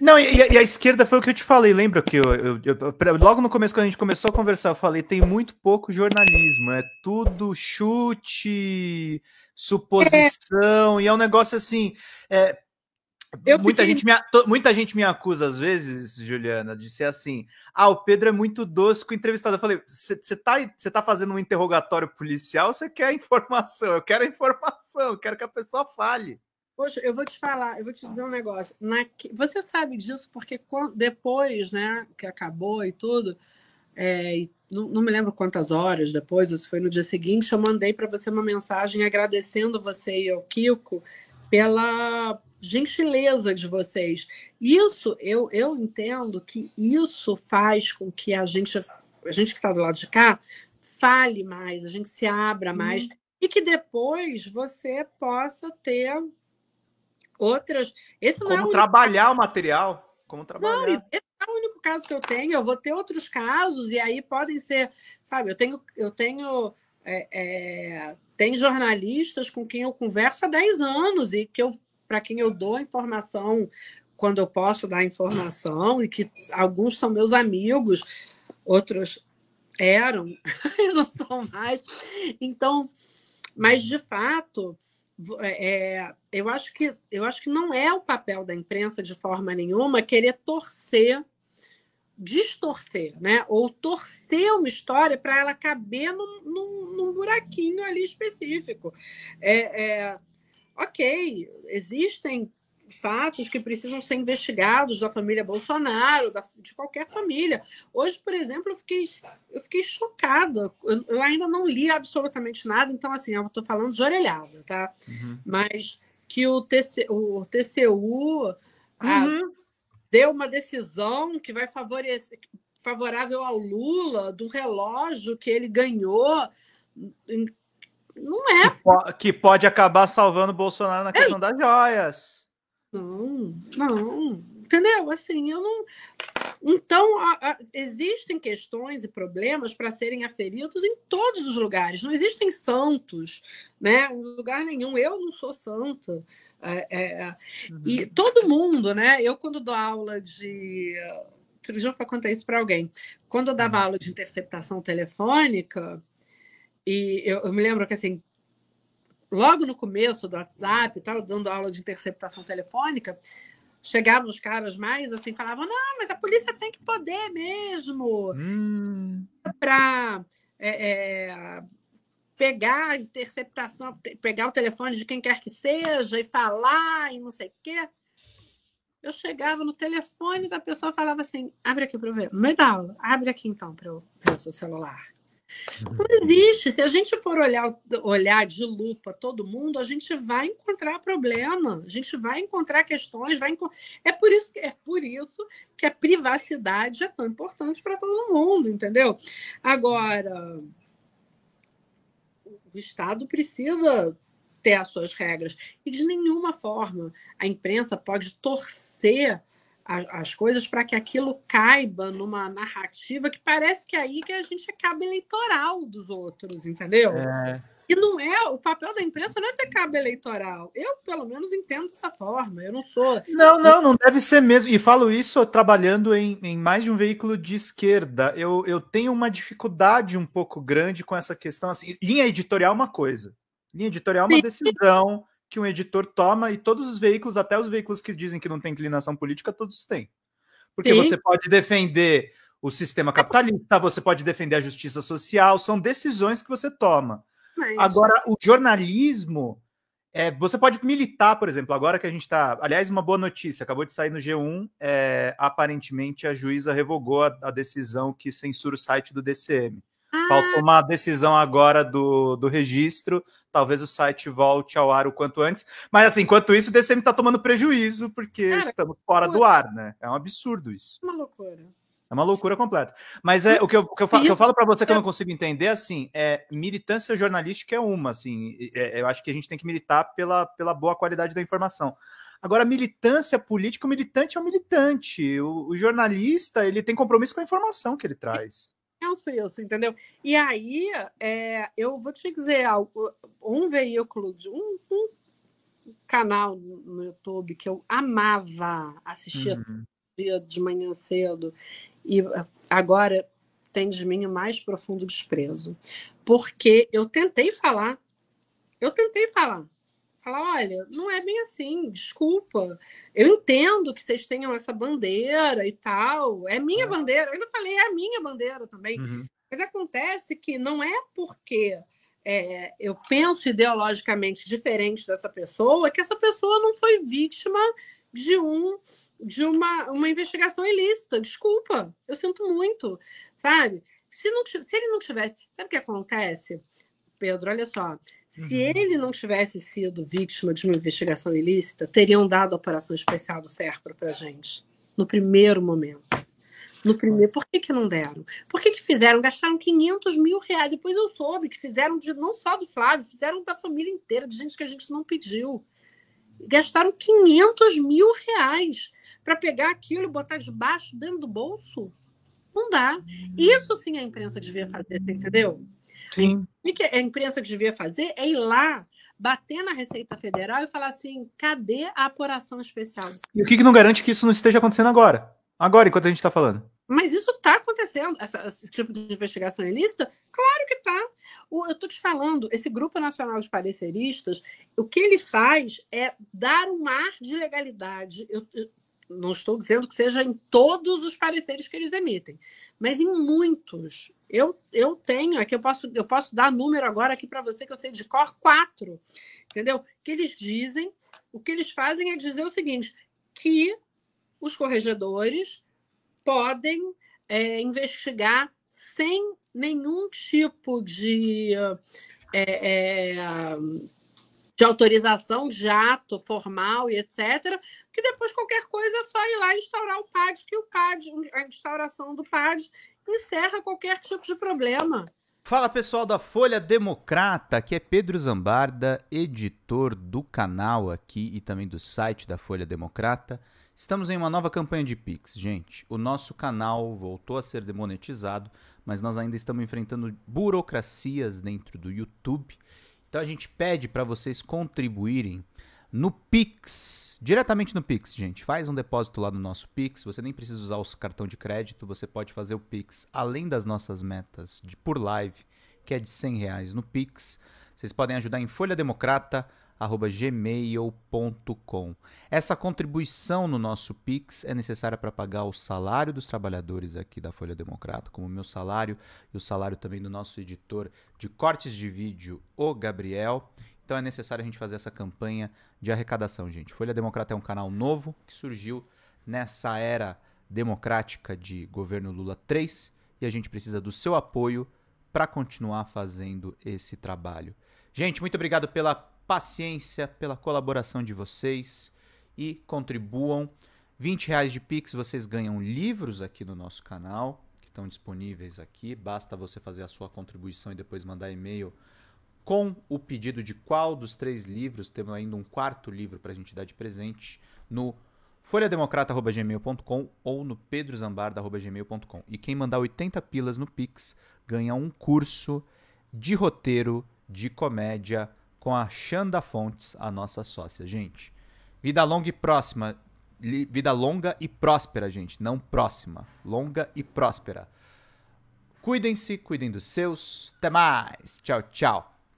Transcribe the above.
Não, e, e, a esquerda foi o que eu te falei, lembra que eu, eu, eu, logo no começo, quando a gente começou a conversar, eu falei, tem muito pouco jornalismo, é tudo chute, suposição, é. e é um negócio assim. É, muita, fiquei... gente me, muita gente me acusa, às vezes, Juliana, de ser assim: ah, o Pedro é muito doce com o entrevistado. Eu falei, você tá, tá fazendo um interrogatório policial você quer informação? Eu quero informação, eu quero que a pessoa fale. Poxa, eu vou te falar, eu vou te dizer um negócio. Na, você sabe disso porque depois, né, que acabou e tudo, é, não, não, me lembro quantas horas depois, ou se foi no dia seguinte, eu mandei para você uma mensagem agradecendo você e o Kiko pela gentileza de vocês. Isso, eu, eu entendo que isso faz com que a gente, a gente que está do lado de cá, fale mais, a gente se abra mais, e que depois você possa ter outras. Esse Como não é trabalhar o material. Como trabalhar. Não, esse é o único caso que eu tenho. Eu vou ter outros casos, e aí podem ser, sabe, eu tenho, eu tenho. É, é, tem jornalistas com quem eu converso há 10 anos e que eu para quem eu dou informação quando eu posso dar informação, e que alguns são meus amigos, outros eram, não são mais. Então, mas de fato, é, é, eu, acho que, eu acho que não é o papel da imprensa, de forma nenhuma, querer torcer, distorcer, né? ou torcer uma história para ela caber num, num, num, buraquinho ali específico. É, é, ok, existem fatos que precisam ser investigados da família Bolsonaro, da, de qualquer família. Hoje, por exemplo, eu fiquei, eu fiquei chocada. Eu, eu ainda não li absolutamente nada, então, assim, eu estou falando de orelhada, tá? Uhum. Mas que o, TC, o TCU uhum. ah, deu uma decisão que vai favorecer favorável ao Lula do relógio que ele ganhou não é. Que, po que pode acabar salvando o Bolsonaro na questão é. das joias. Não, não. Entendeu? Assim, eu não. Então, a, a, existem questões e problemas para serem aferidos em todos os lugares. Não existem santos, né? Em lugar nenhum. Eu não sou santa. É, é, uhum. E todo mundo, né? Eu, quando dou aula de. Outro dia eu contar isso para alguém. Quando eu dava uhum. aula de interceptação telefônica, e eu, eu me lembro que, assim, logo no começo do WhatsApp, estava dando aula de interceptação telefônica, chegavam os caras mais assim, falavam: não, mas a polícia tem que poder mesmo hum. para é, é, pegar a interceptação, pegar o telefone de quem quer que seja e falar e não sei o quê. Eu chegava no telefone da pessoa falava assim: abre aqui para eu ver. No meio da aula, abre aqui então para o seu celular. Não existe. Se a gente for olhar, olhar de lupa todo mundo, a gente vai encontrar problema, a gente vai encontrar questões, vai é por isso que é por isso que a privacidade é tão importante para todo mundo, entendeu? Agora, o Estado precisa ter as suas regras e de nenhuma forma a imprensa pode torcer as coisas para que aquilo caiba numa narrativa que parece que é aí que a gente é cabo eleitoral dos outros, entendeu? É. E não é, o papel da imprensa não é ser cabo eleitoral. Eu, pelo menos, entendo dessa forma. Eu não sou. Não, não, não deve ser mesmo. E falo isso trabalhando em, em mais de um veículo de esquerda. Eu, eu tenho uma dificuldade um pouco grande com essa questão. Assim, linha editorial é uma coisa. Linha editorial é uma Sim. decisão que um editor toma e todos os veículos, até os veículos que dizem que não tem inclinação política, todos têm. Porque Sim. você pode defender o sistema capitalista, você pode defender a justiça social, são decisões que você toma. Mas... Agora, o jornalismo, é, você pode militar, por exemplo, agora que a gente está. Aliás, uma boa notícia: acabou de sair no G1. É, aparentemente, a juíza revogou a, a, decisão que censura o site do DCM. Ah. Falta uma decisão agora do, do registro talvez o site volte ao ar o quanto antes. Mas assim, enquanto isso, o DCM está tomando prejuízo porque Cara, estamos fora do ar, né? É um absurdo isso. É uma loucura. É uma loucura completa. Mas é o que eu, o que eu, falo, eu falo para você que eu não consigo entender, assim, é militância jornalística é uma, assim, é, eu acho que a gente tem que militar pela, pela boa qualidade da informação. Agora, militância política, o militante é um militante. O, o jornalista, ele tem compromisso com a informação que ele traz penso isso, entendeu? E aí, é, eu vou te dizer algo, um veículo de um, um canal no YouTube que eu amava assistir uhum. dia de manhã cedo e agora tem de mim o mais profundo desprezo. Porque eu tentei falar, eu tentei falar, falar, olha, não é bem assim, desculpa. Eu entendo que vocês tenham essa bandeira e tal, é minha é. bandeira. Eu ainda falei, é a minha bandeira também. Uhum. Mas acontece que não é porque é, eu penso ideologicamente diferente dessa pessoa que essa pessoa não foi vítima de um de uma, uma investigação ilícita. Desculpa, eu sinto muito, sabe? Se, não, se ele não tivesse. Sabe o que acontece, Pedro? Olha só. Se uhum. ele não tivesse sido vítima de uma investigação ilícita, teriam dado a operação especial do SERPRO para gente, no primeiro momento. No primeiro, por que, que não deram? Por que, que fizeram? Gastaram 500 mil reais. Depois eu soube que fizeram de, não só do Flávio, fizeram da família inteira, de gente que a gente não pediu. Gastaram 500 mil reais para pegar aquilo e botar debaixo, dentro do bolso. Não dá. Isso sim a imprensa devia fazer, entendeu? Sim. O que a imprensa devia fazer é ir lá, bater na Receita Federal e falar assim: cadê a apuração especial? E o que, que não garante que isso não esteja acontecendo agora? Agora, enquanto a gente está falando. Mas isso está acontecendo, essa, esse tipo de investigação ilícita? Claro que está. Eu estou te falando, esse Grupo Nacional de Pareceristas, o que ele faz é dar um ar de legalidade. Eu, eu não estou dizendo que seja em todos os pareceres que eles emitem, mas em muitos. Eu, eu tenho, aqui eu posso, eu posso dar número agora aqui para você que eu sei de cor quatro, entendeu? Que eles dizem, o que eles fazem é dizer o seguinte, que os corregedores podem é, investigar sem nenhum tipo de, é, é, de autorização de ato formal e etc. Que depois qualquer coisa é só ir lá instaurar o PAD, que o PAD, a instauração do PAD encerra qualquer tipo de problema. Fala pessoal da Folha Democrata, aqui é Pedro Zambarda, editor do canal aqui e também do site da Folha Democrata. Estamos em uma nova campanha de Pix, gente. O nosso canal voltou a ser demonetizado, mas nós ainda estamos enfrentando burocracias dentro do YouTube. Então a gente pede para vocês contribuírem no Pix, diretamente no Pix, gente. Faz um depósito lá no nosso Pix. Você nem precisa usar o cartão de crédito, você pode fazer o Pix além das nossas metas de por live, que é de 100 reais no Pix. Vocês podem ajudar em Folha Democrata gmail.com. Essa contribuição no nosso Pix é necessária para pagar o salário dos trabalhadores aqui da Folha Democrata, como o meu salário e o salário também do nosso editor de cortes de vídeo, o Gabriel. Então é necessário a gente fazer essa campanha de arrecadação, gente. Folha Democrata é um canal novo que surgiu nessa era democrática de governo Lula 3 e a gente precisa do seu apoio para continuar fazendo esse trabalho. Gente, muito obrigado pela paciência, pela colaboração de vocês e contribuam. 20 reais de Pix vocês ganham livros aqui no nosso canal, que estão disponíveis aqui. Basta você fazer a sua contribuição e depois mandar e-mail com o pedido de qual dos três livros, temos ainda um quarto livro para a gente dar de presente, no folhademocrata.gmail.com ou no pedrozambarda.gmail.com. E quem mandar 80 pilas no Pix ganha um curso de roteiro de comédia com a Xanda Fontes, a nossa sócia. Gente, vida longa e próxima. Vida longa e próspera, gente. Não próxima. Longa e próspera. Cuidem-se, cuidem dos seus. Até mais. Tchau, tchau.